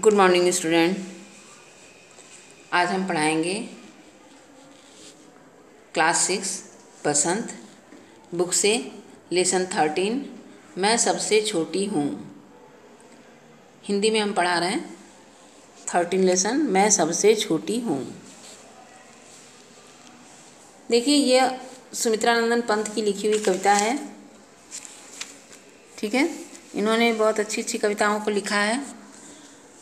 Good morning student आज हम पढ़ाएँगे क्लास सिक्स बसंत। बुक से लेसन थर्टीन मैं सबसे छोटी हूँ। हिंदी में हम पढ़ा रहे हैं थर्टीन लेसन मैं सबसे छोटी हूँ। देखिए यह सुमित्रा नंदन पंत की लिखी हुई कविता है। ठीक है? इन्होंने बहुत अच्छी अच्छी कविताओं को लिखा है।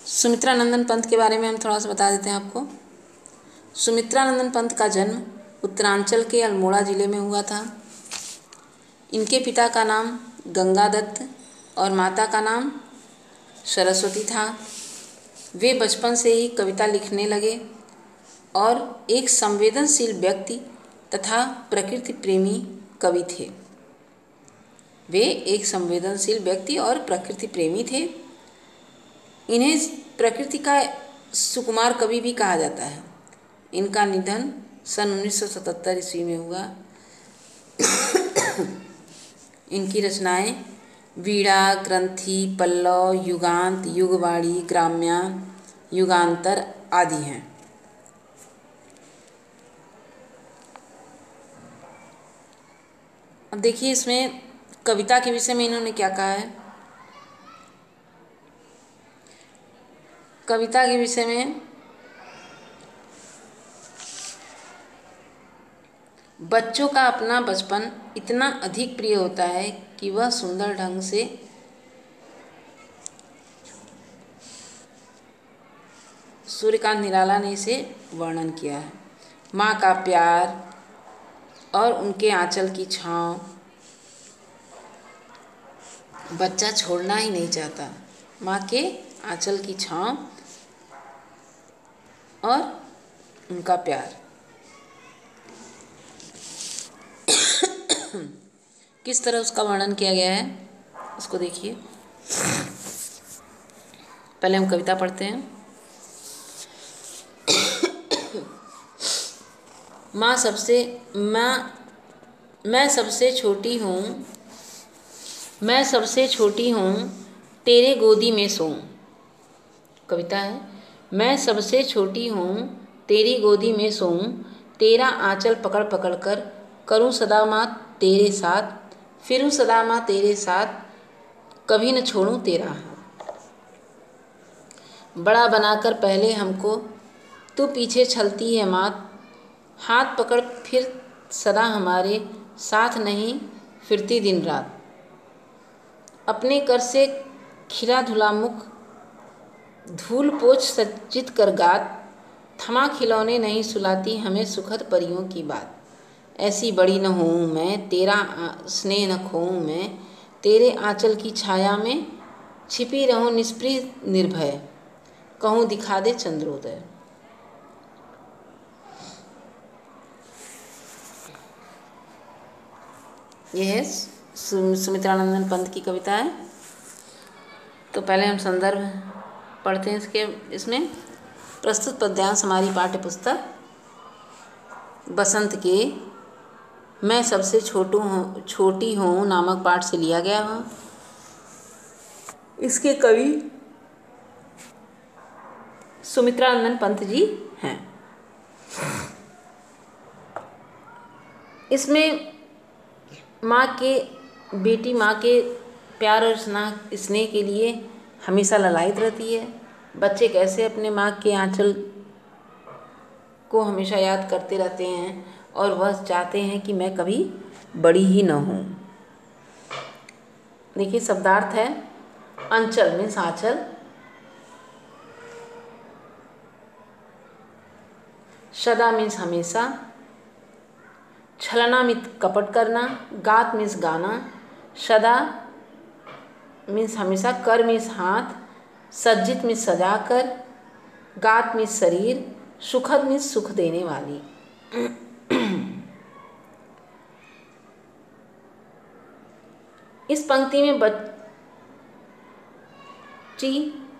सुमित्रा नंदन पंत के बारे में हम थोड़ा सा बता देते हैं आपको। सुमित्रा नंदन पंत का जन्म उत्तरांचल के अल्मोड़ा ज़िले में हुआ था। इनके पिता का नाम गंगादत्त और माता का नाम सरस्वती था। वे बचपन से ही कविता लिखने लगे और एक संवेदनशील व्यक्ति तथा प्रकृति प्रेमी कवि थे। वे एक संवेदनशील व्यक्ति और प्रकृति प्रेमी थे। इन्हें प्रकृति का सुकुमार कवि भी कहा जाता है। इनका निधन सन 1977 ईस्वी में हुआ। इनकी रचनाएँ वीड़ा, ग्रंथि, पल्लव, युगांत, युगवाणी, ग्राम्या, युगांतर आदि हैं। अब देखिए इसमें कविता के विषय में इन्होंने क्या कहा है? कविता के विषय में बच्चों का अपना बचपन इतना अधिक प्रिय होता है कि वह सुंदर ढंग से सूर्यकांत निराला ने इसे वर्णन किया है। माँ का प्यार और उनके आंचल की छाँव। बच्चा छोड़ना ही नहीं चाहता। माँ के आंचल की छाँव और उनका प्यार। किस तरह उसका वर्णन किया गया है, उसको देखिए। पहले हम कविता पढ़ते हैं। माँ सबसे, माँ, मैं सबसे छोटी हूँ, मैं सबसे छोटी हूँ, तेरे गोदी में सोऊं। कविता है। मैं सबसे छोटी हूँ, तेरी गोदी में सोऊं, तेरा आंचल पकड़ पकड़ कर करूँ सदा माँ तेरे साथ, फिरूँ सदा माँ तेरे साथ, कभी न छोड़ूँ तेरा बड़ा बनाकर पहले हमको, तू पीछे छलती है माँ हाथ पकड़ फिर सदा हमारे साथ नहीं, फिरती दिन रात। अपने कर से खिला धुला मुख धूल पोछ सज्जित कर गात, थमा खिलौने नहीं सुलाती हमें सुखद परियों की बात। ऐसी बड़ी न हूँ मैं, तेरा स्नेह न खोऊँ मैं, तेरे आंचल की छाया में छिपी रहूँ निष्प्रिय निर्भय। कहूँ दिखा दे चंद्रोदय। यह है सुमित्रानंदन पंत की कविता है। तो पहले हम संदर्भ पढ़ते हैं इसके, इसमें। प्रस्तुत पद्यांश हमारी पाठ्य पुस्तक बसंत के, मैं सबसे छोटू हूँ, छोटी हूँ नामक पाठ से लिया गया हूँ। इसके कवि सुमित्रानंदन पंत जी हैं। इसमें माँ के, बेटी माँ के प्यार और स्नेह के लिए हमेशा ललायत रहती है। बच्चे कैसे अपने माँ के आंचल को हमेशा याद करते रहते हैं और वह चाहते हैं कि मैं कभी बड़ी ही न हूँ। देखिए, शब्दार्थ है, अंचल मीन्स आंचल सदा मीन्स हमेशा, छलना मीन्स कपट करना, गात मीन्स गाना सदा मीन्स हमेशा कर मीन्स हाथ, सज्जित मीन्स सजा कर गात मीन्स शरीर, सुखद मीन्स सुख देने वाली। इस पंक्ति में बच्ची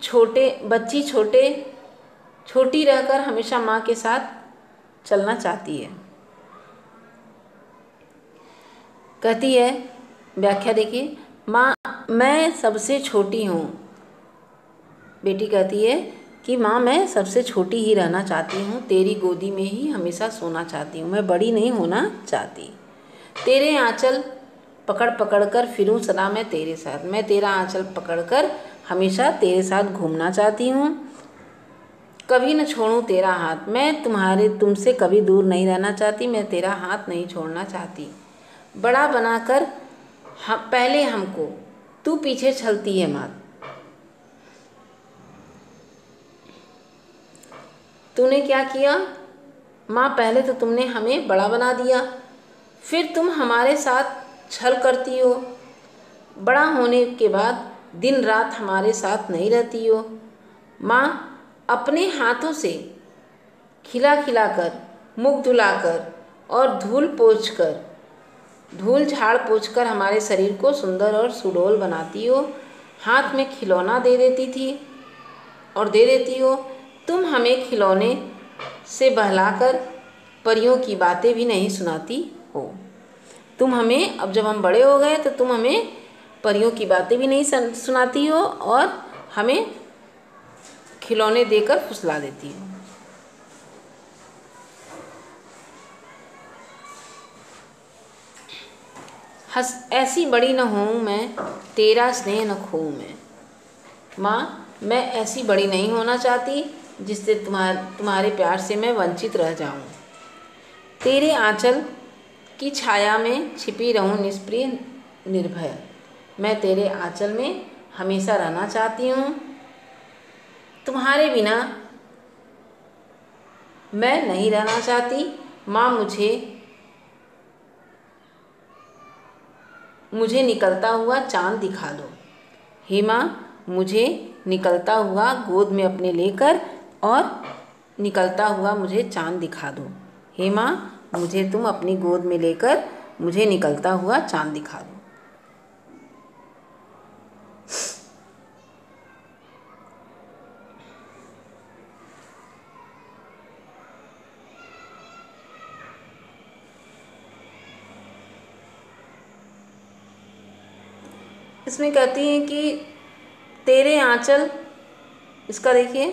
छोटे बच्ची छोटे, छोटी रहकर हमेशा माँ के साथ चलना चाहती है। कहती है, व्याख्या देखिए माँ, मैं सबसे छोटी हूँ। बेटी कहती है कि, माँ, मैं सबसे छोटी ही रहना चाहती हूँ। तेरी गोदी में ही हमेशा सोना चाहती हूँ। मैं बड़ी नहीं होना चाहती। तेरे आंचल पकड़ पकड़ कर फिरूँ सदा मैं तेरे साथ। मैं तेरा आंचल पकड़ कर हमेशा तेरे साथ घूमना चाहती हूँ। कभी न छोड़ूँ तेरा हाथ। मैं तुम्हारे, तुमसे कभी दूर नहीं रहना चाहती। मैं तेरा हाथ नहीं छोड़ना चाहती। बड़ा बनाकर हम पहले हमको, तू पीछे चलती है मात। तूने क्या किया? माँ, पहले तो तुमने हमें बड़ा बना दिया, फिर तुम हमारे साथ छल करती हो। बड़ा होने के बाद दिन रात हमारे साथ नहीं रहती हो। माँ, अपने हाथों से खिला खिला कर मुख धुलाकर और धूल पोछ कर धूल झाड़ पोछ हमारे शरीर को सुंदर और सुडोल बनाती हो। हाथ में खिलौना दे देती थी और दे देती हो, तुम हमें खिलौने से बहलाकर परियों की बातें भी नहीं सुनाती हो। तुम हमें, अब जब हम बड़े हो गए तो तुम हमें परियों की बातें भी नहीं सुनाती हो और हमें खिलौने देकर फुसला देती हो। हस, ऐसी बड़ी न हूँ मैं, तेरा स्नेह न खो मैं। माँ, मैं ऐसी बड़ी नहीं होना चाहती, जिससे तुम्हार, तुम्हारे प्यार से मैं वंचित रह जाऊँ। तेरे आंचल की छाया में छिपी रहूँ निष्प्रिय निर्भय। मैं तेरे आंचल में हमेशा रहना चाहती हूँ। तुम्हारे बिना मैं नहीं रहना चाहती। माँ, मुझे मुझे निकलता हुआ चाँद दिखा दो। हेमा, मुझे निकलता हुआ गोद में अपने लेकर और निकलता हुआ मुझे चाँद दिखा दो। हेमा, मुझे तुम अपनी गोद में लेकर मुझे निकलता हुआ चाँद दिखा दो। इसमें कहती हैं कि तेरे आंचल, इसका देखिए,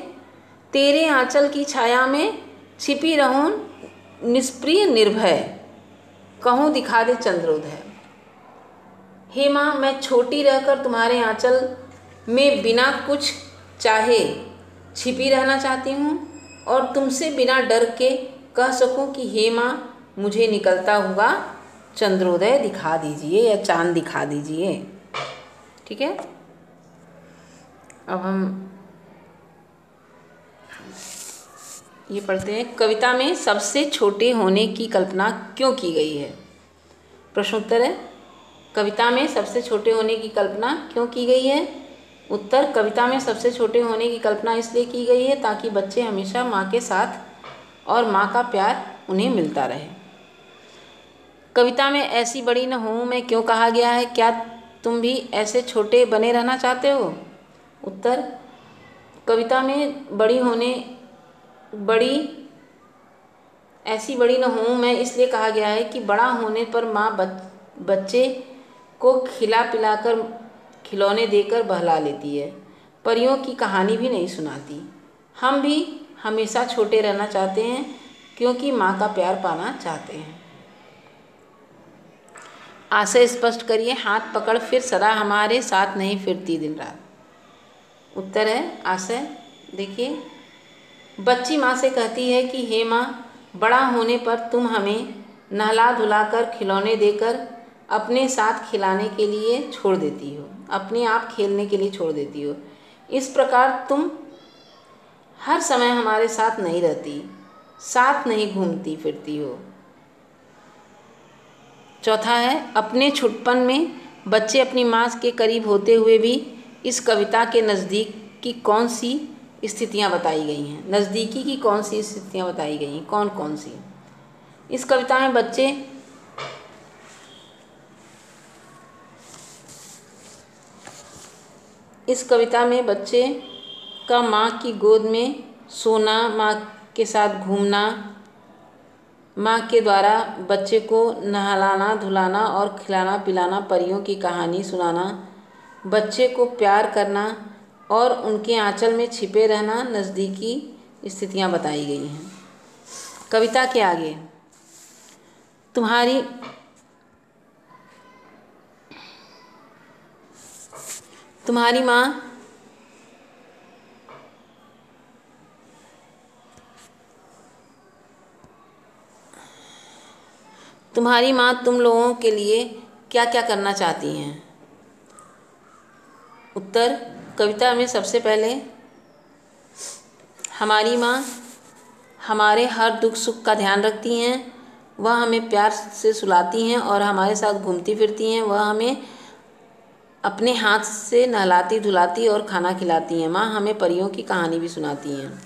तेरे आंचल की छाया में छिपी रहूँ निष्प्रिय निर्भय, कहूँ दिखा दे चंद्रोदय। हे माँ, मैं छोटी रहकर तुम्हारे आंचल में बिना कुछ चाहे छिपी रहना चाहती हूँ और तुमसे बिना डर के कह सकूँ कि हे माँ, मुझे निकलता हुआ चंद्रोदय दिखा दीजिए या चाँद दिखा दीजिए। ठीक है? अब हम ये पढ़ते हैं। कविता में सबसे छोटे होने की कल्पना क्यों की गई है? प्रश्न उत्तर है। कविता में सबसे छोटे होने की कल्पना क्यों की गई है? उत्तर, कविता में सबसे छोटे होने की कल्पना इसलिए की गई है ताकि बच्चे हमेशा माँ के साथ और माँ का प्यार उन्हें मिलता रहे। कविता में ऐसी बड़ी न हूँ मैं क्यों कहा गया है? क्या तुम भी ऐसे छोटे बने रहना चाहते हो? उत्तर कविता में बड़ी होने बड़ी ऐसी बड़ी न हूँ मैं इसलिए कहा गया है कि बड़ा होने पर माँ बच, बच्चे को खिला पिलाकर खिलौने देकर बहला लेती है। परियों की कहानी भी नहीं सुनाती। हम भी हमेशा छोटे रहना चाहते हैं क्योंकि माँ का प्यार पाना चाहते हैं। आशय स्पष्ट करिए, हाथ पकड़, फिर सदा हमारे साथ नहीं फिरती दिन रात। उत्तर है, आशय, देखिए। बच्ची माँ से कहती है कि, हे माँ, बड़ा होने पर तुम हमें नहला धुलाकर खिलौने देकर अपने साथ खिलाने के लिए छोड़ देती हो, अपने आप खेलने के लिए छोड़ देती हो। इस प्रकार तुम हर समय हमारे साथ नहीं रहती, साथ नहीं घूमती फिरती हो। चौथा है, अपने छुटपन में बच्चे अपनी माँ के करीब होते हुए भी इस कविता के नज़दीक की कौन सी स्थितियाँ बताई गई हैं? नज़दीकी की कौन सी स्थितियाँ बताई गई हैं? कौन कौन सी? इस कविता में बच्चे इस कविता में बच्चे का माँ की गोद में सोना, माँ के साथ घूमना माँ के द्वारा बच्चे को नहलाना, धुलाना और खिलाना, पिलाना, परियों की कहानी सुनाना, बच्चे को प्यार करना और उनके आंचल में छिपे रहना नज़दीकी स्थितियाँ बताई गई हैं। कविता के आगे, तुम्हारी तुम्हारी माँ तुम्हारी माँ तुम लोगों के लिए क्या क्या करना चाहती हैं? उत्तर, कविता में सबसे पहले, हमारी माँ हमारे हर दुख सुख का ध्यान रखती हैं, वह हमें प्यार से सुलाती हैं और हमारे साथ घूमती फिरती हैं, वह हमें अपने हाथ से नहलाती, धुलाती और खाना खिलाती हैं। माँ हमें परियों की कहानी भी सुनाती हैं।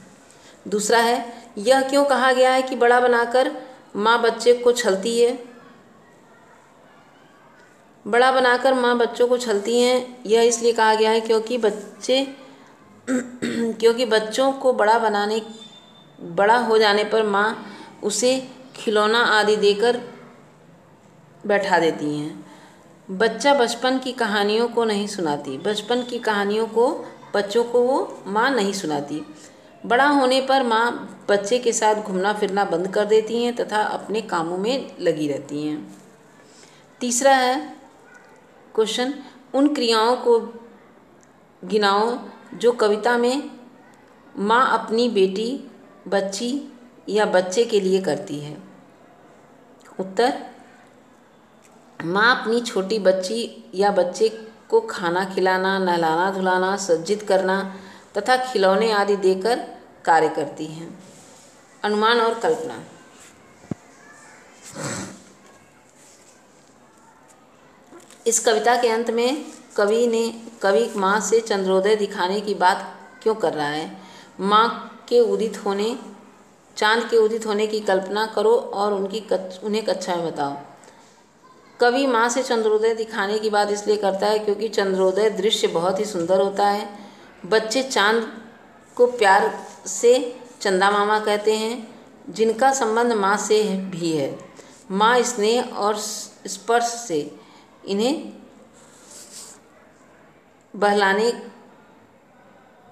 दूसरा है, यह क्यों कहा गया है कि बड़ा बनाकर माँ बच्चे को छलती है। बड़ा बनाकर माँ बच्चों को छलती हैं। यह इसलिए कहा गया है क्योंकि बच्चे, क्योंकि बच्चों को बड़ा बनाने, बड़ा हो जाने पर माँ उसे खिलौना आदि देकर बैठा देती हैं। बच्चा बचपन की कहानियों को नहीं सुनाती। बचपन की कहानियों को, बच्चों को वो माँ नहीं सुनाती। बड़ा होने पर माँ बच्चे के साथ घूमना फिरना बंद कर देती हैं तथा अपने कामों में लगी रहती हैं। तीसरा है, क्वेश्चन, उन क्रियाओं को गिनाओ जो कविता में माँ अपनी बेटी, बच्ची या बच्चे के लिए करती है। उत्तर, माँ अपनी छोटी बच्ची या बच्चे को खाना खिलाना नहलाना धुलाना सज्जित करना तथा खिलौने आदि देकर कार्य करती हैं। अनुमान और कल्पना। इस कविता के अंत में कवि ने कवि माँ से चंद्रोदय दिखाने की बात क्यों कर रहा है? माँ के उदित होने चाँद के उदित होने की कल्पना करो और उनकी कच, उन्हें कक्षा में बताओ। कवि माँ से चंद्रोदय दिखाने की बात इसलिए करता है क्योंकि चंद्रोदय दृश्य बहुत ही सुंदर होता है। बच्चे चाँद को प्यार से चंदा मामा कहते हैं, जिनका संबंध माँ से भी है। माँ स्नेह और स्पर्श से इन्हें बहलाने,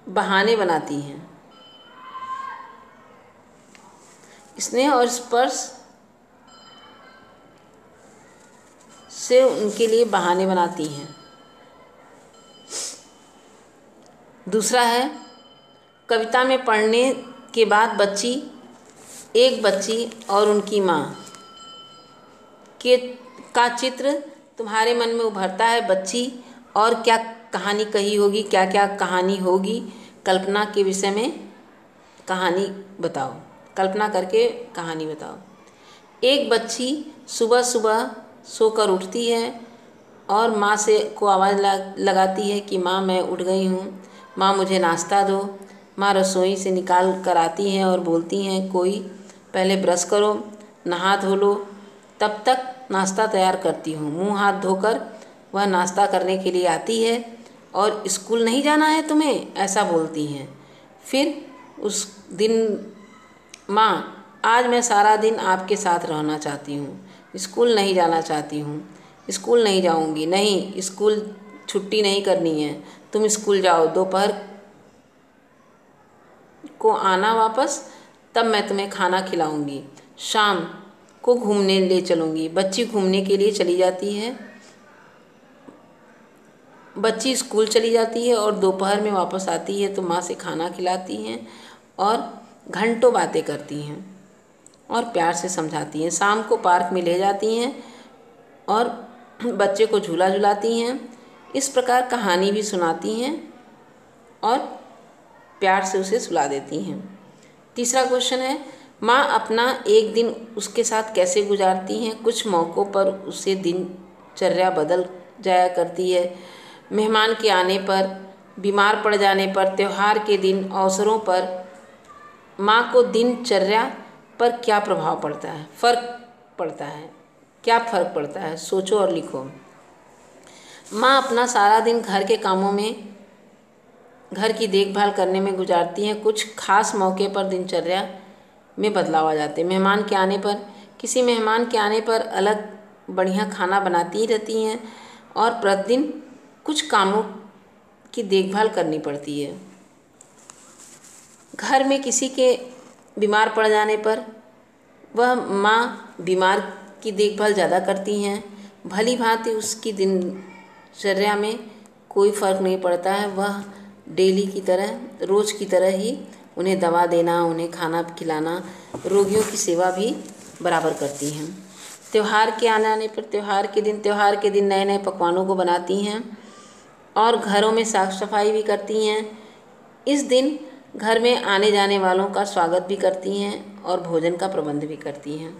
बहाने बनाती हैं। स्नेह और स्पर्श से उनके लिए बहाने बनाती हैं। दूसरा है कविता में पढ़ने के बाद बच्ची, एक बच्ची और उनकी माँ। के, का चित्र तुम्हारे मन में उभरता है? बच्ची, और क्या कहानी कही होगी? क्या क्या कहानी होगी? कल्पना के विषय में कहानी बताओ। कल्पना करके कहानी बताओ। एक बच्ची सुबह सुबह सोकर उठती है और माँ से को आवाज़ लगाती है कि, माँ, मैं उठ गई हूँ। माँ, मुझे नाश्ता दो। माँ रसोई से निकाल कर आती हैं और बोलती हैं, कोई, पहले ब्रश करो, नहा धो लो। तब तक नाश्ता तैयार करती हूँ। मुँह हाथ धोकर वह नाश्ता करने के लिए आती है और स्कूल नहीं जाना है तुम्हें? ऐसा बोलती हैं। फिर उस दिन, माँ, आज मैं सारा दिन आपके साथ रहना चाहती हूँ। स्कूल नहीं जाना चाहती हूँ। स्कूल नहीं जाऊँगी। नहीं, स्कूल छुट्टी नहीं करनी है। तुम स्कूल जाओ। दोपहर को आना वापस, तब मैं तुम्हें खाना खिलाऊँगी। शाम को घूमने ले चलूँगी। बच्ची घूमने के लिए चली जाती है। बच्ची स्कूल चली जाती है और दोपहर में वापस आती है तो माँ से खाना खिलाती हैं और घंटों बातें करती हैं और प्यार से समझाती हैं। शाम को पार्क में ले जाती हैं और बच्चे को झूला झुलाती हैं। इस प्रकार कहानी भी सुनाती हैं और प्यार से उसे सुला देती हैं। तीसरा क्वेश्चन है, माँ अपना एक दिन उसके साथ कैसे गुजारती हैं? कुछ मौक़ों पर उसे दिनचर्या बदल जाया करती है। मेहमान के आने पर, बीमार पड़ जाने पर, त्यौहार के दिन, अवसरों पर, माँ को दिनचर्या पर क्या प्रभाव पड़ता है? फ़र्क पड़ता है। क्या फ़र्क पड़ता है? सोचो और लिखो। माँ अपना सारा दिन घर के कामों में घर की देखभाल करने में गुजारती हैं, कुछ खास मौके पर दिनचर्या में बदलाव आ जाते हैं। मेहमान के आने पर, किसी मेहमान के आने पर अलग बढ़िया खाना बनाती ही रहती हैं और प्रतिदिन कुछ कामों की देखभाल करनी पड़ती है। घर में किसी के बीमार पड़ जाने पर वह माँ बीमार की देखभाल ज़्यादा करती हैं। भली भांति उसकी दिनचर्या में कोई फ़र्क नहीं पड़ता है, वह डेली की तरह, रोज़ की तरह ही उन्हें दवा देना, उन्हें खाना खिलाना, रोगियों की सेवा भी बराबर करती हैं। त्यौहार के आने आने पर त्यौहार के दिन, त्यौहार के दिन नए नए पकवानों को बनाती हैं और घरों में साफ़ सफ़ाई भी करती हैं। इस दिन घर में आने जाने वालों का स्वागत भी करती हैं और भोजन का प्रबंध भी करती हैं।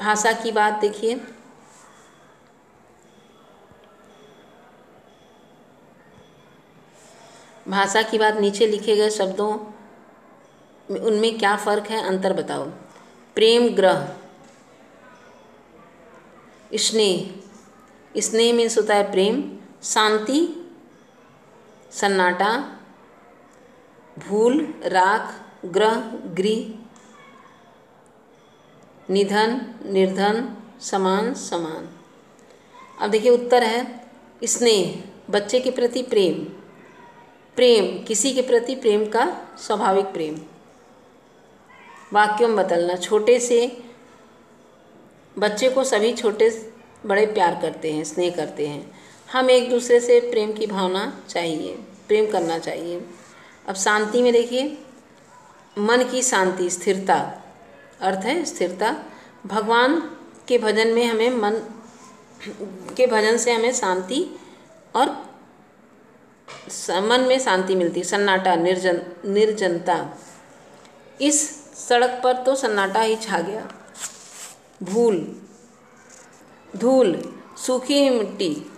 भाषा की बात देखिए भाषा की बात नीचे लिखे गए शब्दों उनमें क्या फ़र्क है, अंतर बताओ। प्रेम ग्रह। स्नेह। स्नेह मीन्स होता है प्रेम। शांति। सन्नाटा। भूल, राख, ग्रह, गृह। निधन, निर्धन, समान समान। अब देखिए उत्तर है स्नेह। बच्चे के प्रति प्रेम। प्रेम, किसी के प्रति प्रेम का स्वाभाविक प्रेम। वाक्यों में बदलना, छोटे से बच्चे को सभी छोटे बड़े प्यार करते हैं, स्नेह करते हैं। हम एक दूसरे से प्रेम की भावना चाहिए, प्रेम करना चाहिए। अब शांति में देखिए, मन की शांति, स्थिरता, अर्थ है स्थिरता। भगवान के भजन में हमें मन, के भजन से हमें शांति और मन में शांति मिलती सन्नाटा, निर्जन, निर्जनता। इस सड़क पर तो सन्नाटा ही छा गया। भूल धूल, सूखी मिट्टी।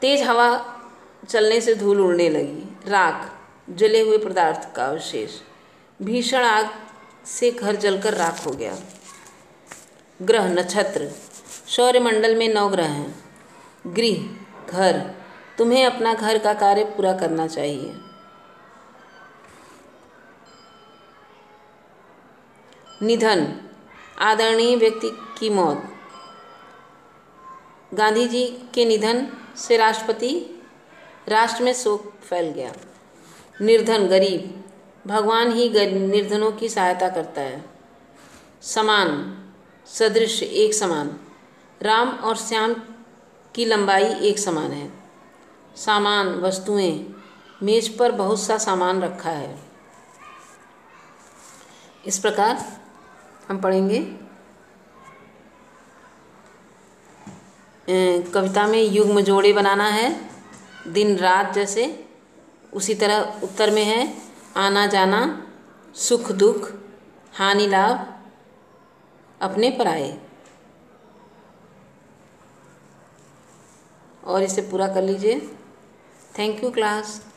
तेज हवा चलने से धूल उड़ने लगी। राख, जले हुए पदार्थ का अवशेष। भीषण आग से घर जलकर राख हो गया। ग्रह, नक्षत्र। सौर्यमंडल में नौ ग्रह हैं। गृह, घर। तुम्हें अपना घर का कार्य पूरा करना चाहिए। निधन, आदरणीय व्यक्ति की मौत। गांधी जी के निधन से राष्ट्रपति, राष्ट्र में शोक फैल गया। निर्धन, गरीब। भगवान ही निर्धनों की सहायता करता है। समान, सदृश, एक समान। राम और श्याम की लंबाई एक समान है। सामान, वस्तुएँ, मेज पर बहुत सा सामान रखा है। इस प्रकार हम पढ़ेंगे। कविता में युग्म जोड़े बनाना है। दिन रात जैसे, उसी तरह उत्तर में है, आना जाना, सुख दुख, हानि लाभ, अपने पराए। और इसे पूरा कर लीजिए। Thank you class.